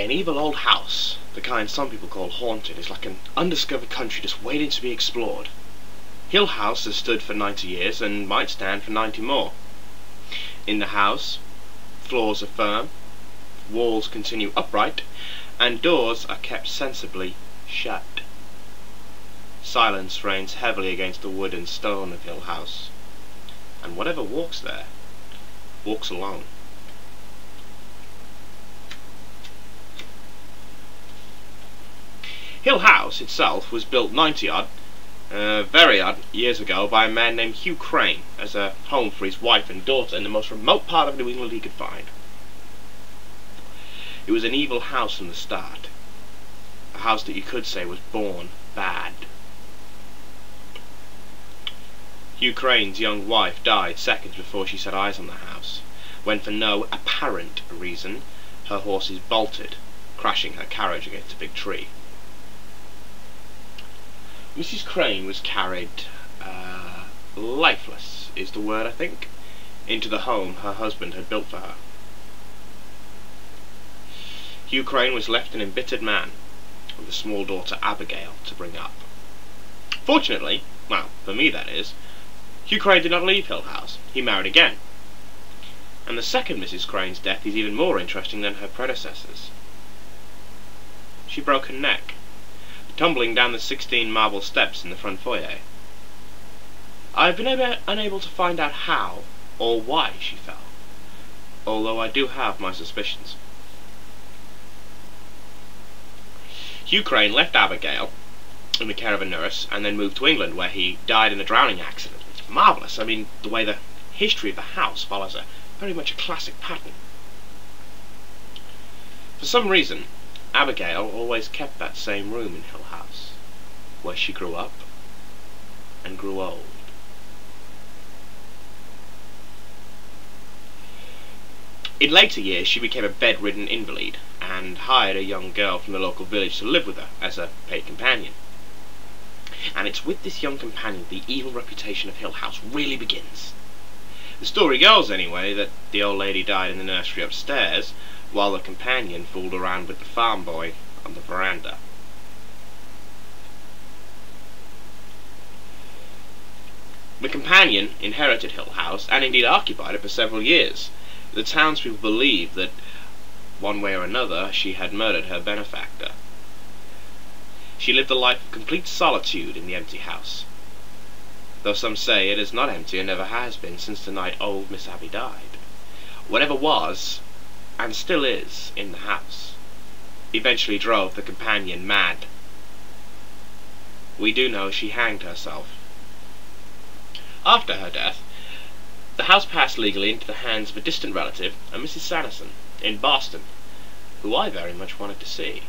an evil old house, the kind some people call haunted, is like an undiscovered country just waiting to be explored. Hill House has stood for 90 years and might stand for 90 more. In the house, floors are firm, walls continue upright, and doors are kept sensibly shut. Silence reigns heavily against the wood and stone of Hill House, and whatever walks there, walks alone. Hill House itself was built 90 odd, uh, very odd, years ago by a man named Hugh Crane as a home for his wife and daughter in the most remote part of New England he could find. It was an evil house from the start. A house that you could say was born bad. Hugh Crane's young wife died seconds before she set eyes on the house, when for no apparent reason her horses bolted, crashing her carriage against a big tree. Mrs. Crane was carried, uh, lifeless is the word, I think, into the home her husband had built for her. Hugh Crane was left an embittered man, with a small daughter Abigail to bring up. Fortunately, well, for me that is, Hugh Crane did not leave Hill House. He married again. And the second Mrs. Crane's death is even more interesting than her predecessors. She broke her neck tumbling down the sixteen marble steps in the front foyer. I have been unable to find out how or why she fell, although I do have my suspicions. Crane left Abigail in the care of a nurse and then moved to England where he died in a drowning accident. It's marvellous. I mean, the way the history of the house follows a very much a classic pattern. For some reason, Abigail always kept that same room in Hill House, where she grew up and grew old. In later years she became a bedridden invalid and hired a young girl from the local village to live with her as a paid companion. And it's with this young companion the evil reputation of Hill House really begins. The story goes, anyway, that the old lady died in the nursery upstairs, while the companion fooled around with the farm boy on the veranda. The companion inherited Hill House, and indeed occupied it for several years. The townspeople believed that, one way or another, she had murdered her benefactor. She lived a life of complete solitude in the empty house, though some say it is not empty and never has been since the night old Miss Abby died. Whatever was, and still is, in the house, eventually drove the companion mad. We do know she hanged herself. After her death, the house passed legally into the hands of a distant relative, a Mrs. Sanderson, in Boston, who I very much wanted to see.